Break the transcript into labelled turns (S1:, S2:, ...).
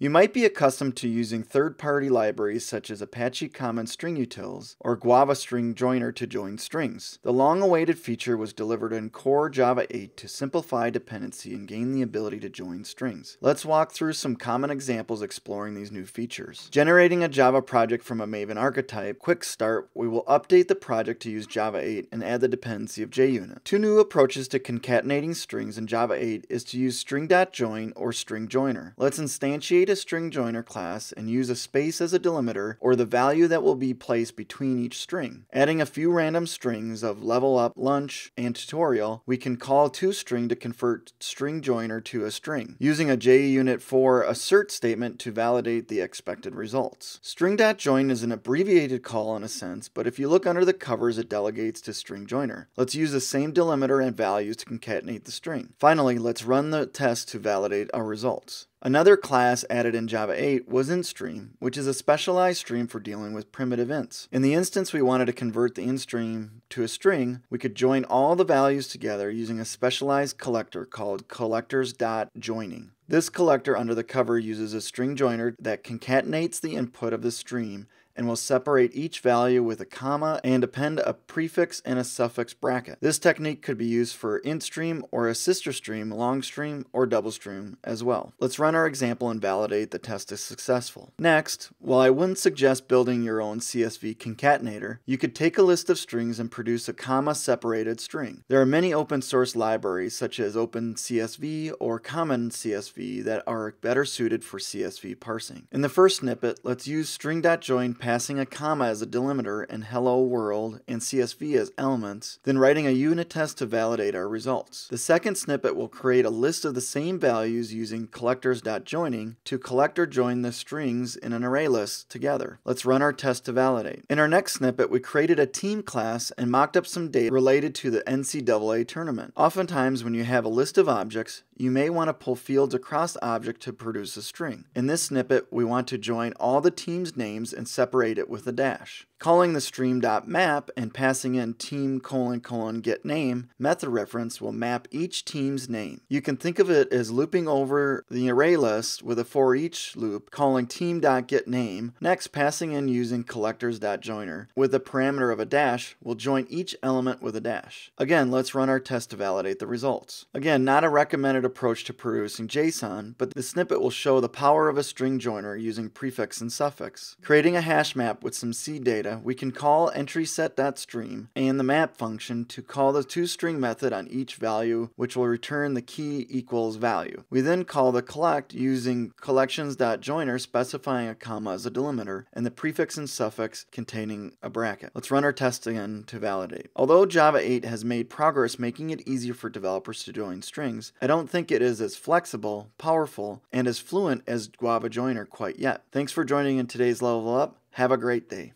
S1: You might be accustomed to using third-party libraries such as Apache Common String Utils or Guava String Joiner to join strings. The long-awaited feature was delivered in Core Java 8 to simplify dependency and gain the ability to join strings. Let's walk through some common examples exploring these new features. Generating a Java project from a Maven archetype, quick start, we will update the project to use Java 8 and add the dependency of JUnit. Two new approaches to concatenating strings in Java 8 is to use string.join or string joiner. Let's instantiate create a string joiner class and use a space as a delimiter or the value that will be placed between each string. Adding a few random strings of level up, lunch, and tutorial, we can call toString to convert string joiner to a string, using a JUnit 4 assert statement to validate the expected results. String.join is an abbreviated call in a sense, but if you look under the covers, it delegates to string joiner. Let's use the same delimiter and values to concatenate the string. Finally, let's run the test to validate our results. Another class added in Java 8 was IntStream, which is a specialized stream for dealing with primitive ints. In the instance we wanted to convert the IntStream to a string, we could join all the values together using a specialized collector called collectors.joining. This collector under the cover uses a string joiner that concatenates the input of the stream and will separate each value with a comma and append a prefix and a suffix bracket. This technique could be used for int stream or a sister stream, long stream, or double stream as well. Let's run our example and validate the test is successful. Next, while I wouldn't suggest building your own CSV concatenator, you could take a list of strings and produce a comma separated string. There are many open source libraries such as OpenCSV or Common CSV that are better suited for CSV parsing. In the first snippet, let's use string.join passing a comma as a delimiter and hello world and CSV as elements, then writing a unit test to validate our results. The second snippet will create a list of the same values using collectors.joining to collector join the strings in an array list together. Let's run our test to validate. In our next snippet, we created a team class and mocked up some data related to the NCAA tournament. Oftentimes, when you have a list of objects, you may want to pull fields across the object to produce a string. In this snippet, we want to join all the team's names and separate it with a dash. Calling the stream.map and passing in team colon colon get name method reference will map each team's name. You can think of it as looping over the array list with a for each loop, calling team.getName. Next, passing in using collectors.joiner with a parameter of a dash will join each element with a dash. Again, let's run our test to validate the results. Again, not a recommended approach to producing JSON, but the snippet will show the power of a string joiner using prefix and suffix. Creating a hash map with some seed data data, we can call entrySet.stream and the map function to call the toString method on each value, which will return the key equals value. We then call the collect using collections.joiner specifying a comma as a delimiter and the prefix and suffix containing a bracket. Let's run our test again to validate. Although Java 8 has made progress making it easier for developers to join strings, I don't think it is as flexible, powerful, and as fluent as Guava Joiner quite yet. Thanks for joining in today's Level Up. Have a great day.